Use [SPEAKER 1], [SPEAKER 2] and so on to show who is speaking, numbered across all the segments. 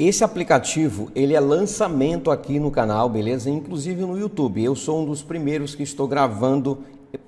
[SPEAKER 1] Esse aplicativo, ele é lançamento aqui no canal, beleza? Inclusive no YouTube. Eu sou um dos primeiros que estou gravando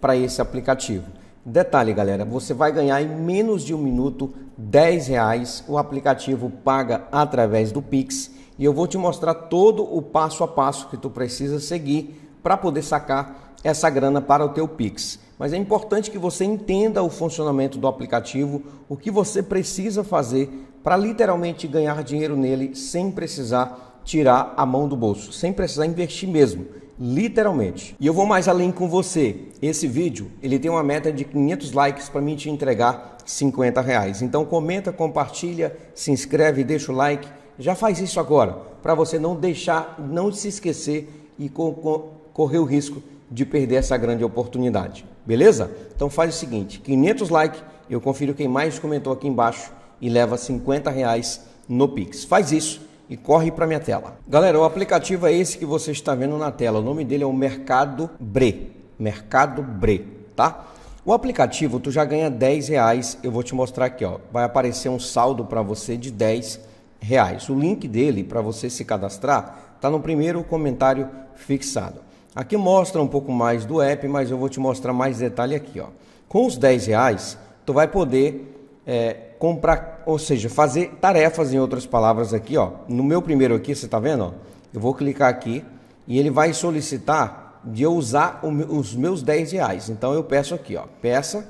[SPEAKER 1] para esse aplicativo. Detalhe, galera, você vai ganhar em menos de um minuto 10 reais. O aplicativo paga através do Pix e eu vou te mostrar todo o passo a passo que tu precisa seguir para poder sacar essa grana para o teu Pix. Mas é importante que você entenda o funcionamento do aplicativo, o que você precisa fazer para literalmente ganhar dinheiro nele sem precisar tirar a mão do bolso, sem precisar investir mesmo, literalmente. E eu vou mais além com você. Esse vídeo ele tem uma meta de 500 likes para mim te entregar 50 reais. Então comenta, compartilha, se inscreve, deixa o like. Já faz isso agora para você não deixar, não se esquecer e co co correr o risco de perder essa grande oportunidade. Beleza? Então faz o seguinte, 500 likes, eu confiro quem mais comentou aqui embaixo e leva 50 reais no Pix. Faz isso e corre para minha tela. Galera, o aplicativo é esse que você está vendo na tela. O nome dele é o Mercado Bre. Mercado Bre, tá? O aplicativo tu já ganha 10 reais. Eu vou te mostrar aqui, ó. Vai aparecer um saldo para você de 10 reais. O link dele para você se cadastrar está no primeiro comentário fixado. Aqui mostra um pouco mais do app, mas eu vou te mostrar mais detalhe aqui, ó. Com os 10 reais, tu vai poder é, comprar, ou seja, fazer tarefas em outras palavras aqui, ó. No meu primeiro aqui, você está vendo? Ó? Eu vou clicar aqui e ele vai solicitar de eu usar os meus 10 reais. Então eu peço aqui, ó, peça,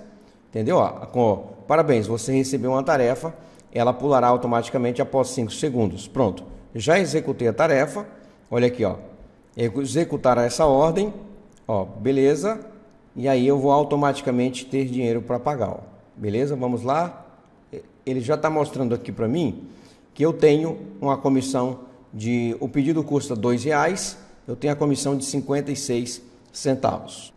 [SPEAKER 1] entendeu? Ó, com, parabéns, você recebeu uma tarefa, ela pulará automaticamente após 5 segundos. Pronto, já executei a tarefa. Olha aqui, ó, executar essa ordem, ó, beleza. E aí eu vou automaticamente ter dinheiro para pagar, ó. Beleza? Vamos lá. Ele já está mostrando aqui para mim que eu tenho uma comissão de. O pedido custa R$ reais, eu tenho a comissão de 56 centavos.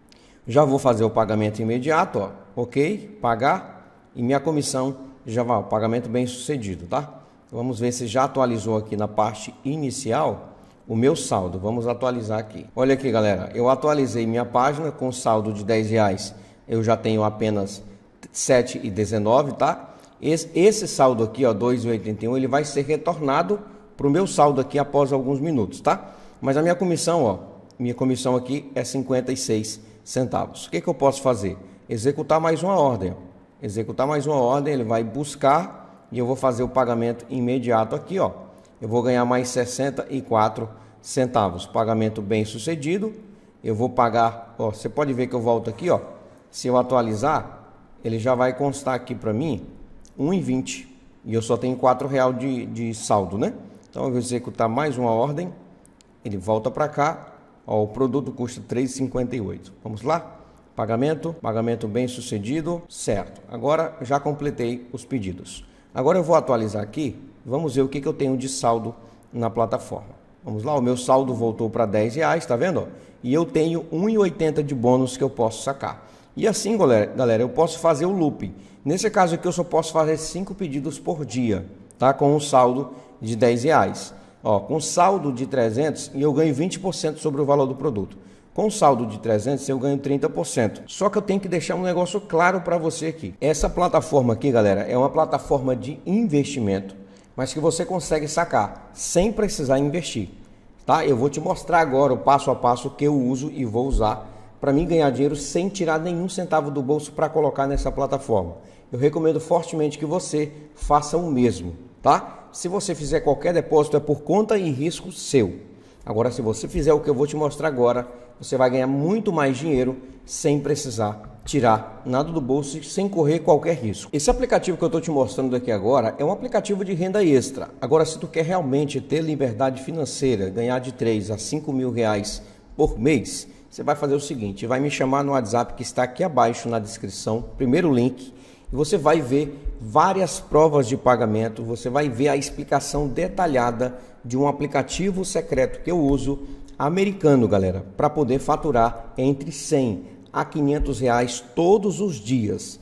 [SPEAKER 1] Já vou fazer o pagamento imediato, ó, ok? Pagar e minha comissão já vai, pagamento bem sucedido, tá? Vamos ver se já atualizou aqui na parte inicial o meu saldo. Vamos atualizar aqui. Olha aqui, galera, eu atualizei minha página com saldo de 10 reais. Eu já tenho apenas 7,19, tá? Esse, saldo aqui, ó, 2,81, ele vai ser retornado para o meu saldo aqui após alguns minutos, tá? Mas a minha comissão, ó, minha comissão aqui é 56 centavos. O que, que eu posso fazer? Executar mais uma ordem. Executar mais uma ordem, ele vai buscar e eu vou fazer o pagamento imediato aqui, ó. Eu vou ganhar mais 64 centavos. Pagamento bem sucedido. Eu vou pagar, ó, você pode ver que eu volto aqui, ó. Se eu atualizar, ele já vai constar aqui para mim 1,20 e eu só tenho 4 real de, de saldo, né? Então eu vou executar mais uma ordem, ele volta para cá, ó, o produto custa 3,58. Vamos lá? Pagamento, pagamento bem sucedido, certo. Agora já completei os pedidos. Agora eu vou atualizar aqui, vamos ver o que, que eu tenho de saldo na plataforma. Vamos lá, o meu saldo voltou para 10 reais, tá vendo? E eu tenho 1,80 de bônus que eu posso sacar. E assim, galera, eu posso fazer o loop. Nesse caso aqui, eu só posso fazer cinco pedidos por dia, tá? Com um saldo de 10 reais. Ó, com saldo de 300, eu ganho 20% sobre o valor do produto. Com saldo de 300, eu ganho 30%. Só que eu tenho que deixar um negócio claro para você aqui. Essa plataforma aqui, galera, é uma plataforma de investimento, mas que você consegue sacar sem precisar investir. Tá? Eu vou te mostrar agora o passo a passo que eu uso e vou usar para mim ganhar dinheiro sem tirar nenhum centavo do bolso para colocar nessa plataforma. Eu recomendo fortemente que você faça o mesmo, tá? Se você fizer qualquer depósito é por conta e risco seu. Agora, se você fizer o que eu vou te mostrar agora, você vai ganhar muito mais dinheiro sem precisar tirar nada do bolso e sem correr qualquer risco. Esse aplicativo que eu estou te mostrando aqui agora é um aplicativo de renda extra. Agora, se tu quer realmente ter liberdade financeira, ganhar de 3 a 5 mil reais por mês, você vai fazer o seguinte: vai me chamar no WhatsApp que está aqui abaixo na descrição, primeiro link, você vai ver várias provas de pagamento, você vai ver a explicação detalhada de um aplicativo secreto que eu uso americano, galera, para poder faturar entre 100 a 500 reais todos os dias,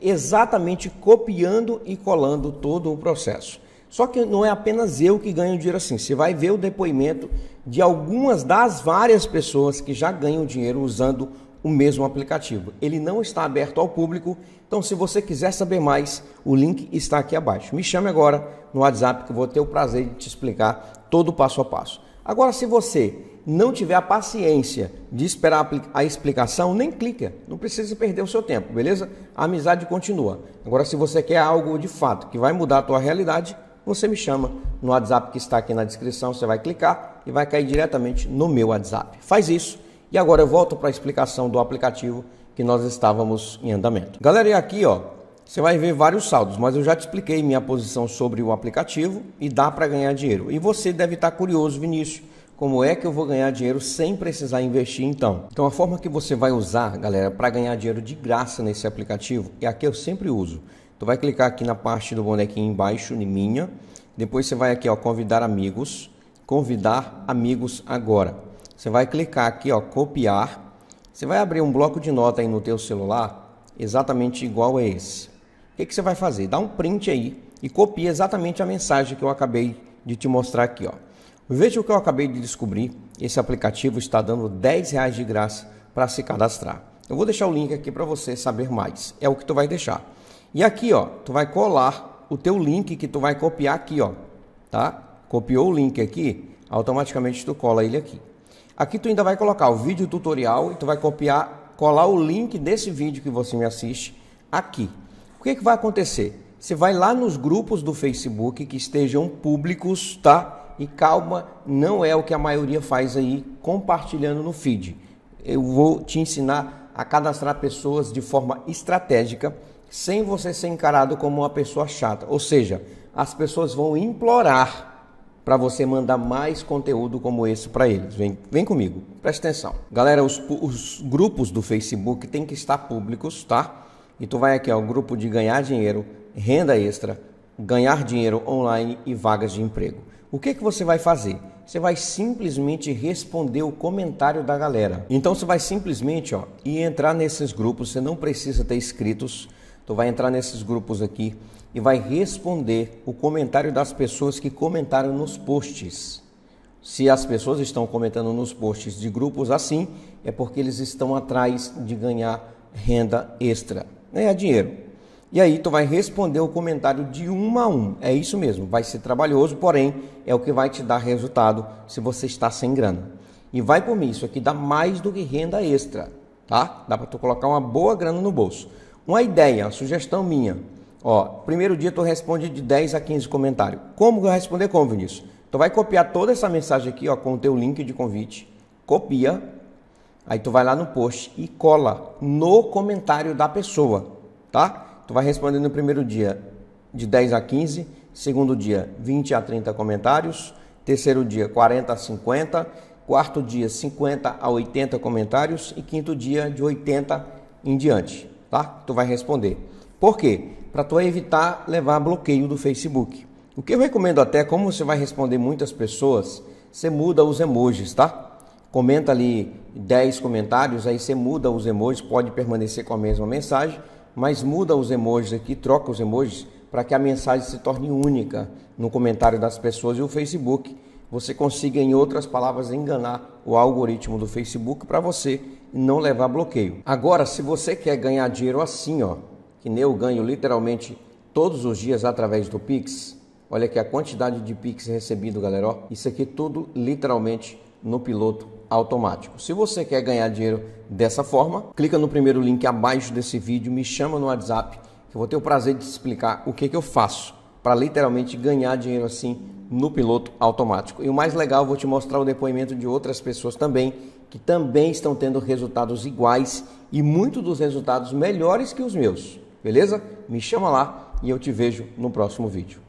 [SPEAKER 1] exatamente copiando e colando todo o processo. Só que não é apenas eu que ganho dinheiro assim. Você vai ver o depoimento de algumas das várias pessoas que já ganham dinheiro usando o mesmo aplicativo. Ele não está aberto ao público, então se você quiser saber mais, o link está aqui abaixo. Me chame agora no WhatsApp que eu vou ter o prazer de te explicar todo o passo a passo. Agora, se você não tiver a paciência de esperar a explicação, nem clica, não precisa perder o seu tempo, beleza? A amizade continua. Agora, se você quer algo de fato que vai mudar a tua realidade, você me chama no WhatsApp que está aqui na descrição, você vai clicar e vai cair diretamente no meu WhatsApp. Faz isso e agora eu volto para a explicação do aplicativo que nós estávamos em andamento. Galera, e aqui ó, você vai ver vários saldos, mas eu já te expliquei minha posição sobre o aplicativo e dá para ganhar dinheiro. E você deve estar curioso, Vinícius, como é que eu vou ganhar dinheiro sem precisar investir então? Então a forma que você vai usar, galera, para ganhar dinheiro de graça nesse aplicativo, é a que eu sempre uso. Tu vai clicar aqui na parte do bonequinho embaixo, em minha. Depois você vai aqui, ó, convidar amigos. Convidar amigos agora. Você vai clicar aqui, ó, copiar. Você vai abrir um bloco de nota aí no teu celular, exatamente igual a esse. O que, que você vai fazer? Dá um print aí e copia exatamente a mensagem que eu acabei de te mostrar aqui, ó. Veja o que eu acabei de descobrir. Esse aplicativo está dando 10 reais de graça para se cadastrar. Eu vou deixar o link aqui para você saber mais. É o que tu vai deixar. E aqui, ó, tu vai colar o teu link que tu vai copiar aqui, ó, tá? Copiou o link aqui, automaticamente tu cola ele aqui. Aqui tu ainda vai colocar o vídeo tutorial e tu vai copiar, colar o link desse vídeo que você me assiste aqui. O que que vai acontecer? Você vai lá nos grupos do Facebook que estejam públicos, tá? E calma, não é o que a maioria faz aí compartilhando no feed. Eu vou te ensinar a cadastrar pessoas de forma estratégica sem você ser encarado como uma pessoa chata. Ou seja, as pessoas vão implorar para você mandar mais conteúdo como esse para eles. Vem, vem comigo, presta atenção. Galera, os, os grupos do Facebook têm que estar públicos, tá? E tu vai aqui ao grupo de ganhar dinheiro, renda extra, ganhar dinheiro online e vagas de emprego. O que, que você vai fazer? Você vai simplesmente responder o comentário da galera. Então você vai simplesmente ó, ir entrar nesses grupos, você não precisa ter inscritos Tu vai entrar nesses grupos aqui e vai responder o comentário das pessoas que comentaram nos posts. Se as pessoas estão comentando nos posts de grupos assim, é porque eles estão atrás de ganhar renda extra, ganhar dinheiro. E aí tu vai responder o comentário de um a um. É isso mesmo, vai ser trabalhoso, porém é o que vai te dar resultado se você está sem grana. E vai por mim, isso aqui dá mais do que renda extra, tá? Dá para tu colocar uma boa grana no bolso. Uma ideia, uma sugestão minha. Ó, primeiro dia tu responde de 10 a 15 comentários. Como eu responder como, Vinícius? Tu vai copiar toda essa mensagem aqui, ó, com o teu link de convite. Copia. Aí tu vai lá no post e cola no comentário da pessoa, tá? Tu vai responder no primeiro dia de 10 a 15, segundo dia 20 a 30 comentários, terceiro dia 40 a 50, quarto dia 50 a 80 comentários e quinto dia de 80 em diante tá? Tu vai responder. Por quê? Para tu evitar levar bloqueio do Facebook. O que eu recomendo até, como você vai responder muitas pessoas, você muda os emojis, tá? Comenta ali 10 comentários, aí você muda os emojis, pode permanecer com a mesma mensagem, mas muda os emojis aqui, troca os emojis para que a mensagem se torne única no comentário das pessoas e o Facebook você consiga, em outras palavras, enganar o algoritmo do Facebook para você não levar bloqueio. Agora, se você quer ganhar dinheiro assim, ó, que nem eu ganho literalmente todos os dias através do Pix, olha aqui a quantidade de Pix recebido, galera, ó, isso aqui tudo literalmente no piloto automático. Se você quer ganhar dinheiro dessa forma, clica no primeiro link abaixo desse vídeo, me chama no WhatsApp, que eu vou ter o prazer de te explicar o que, que eu faço para literalmente ganhar dinheiro assim no piloto automático. E o mais legal, vou te mostrar o depoimento de outras pessoas também que também estão tendo resultados iguais e muitos dos resultados melhores que os meus. Beleza? Me chama lá e eu te vejo no próximo vídeo.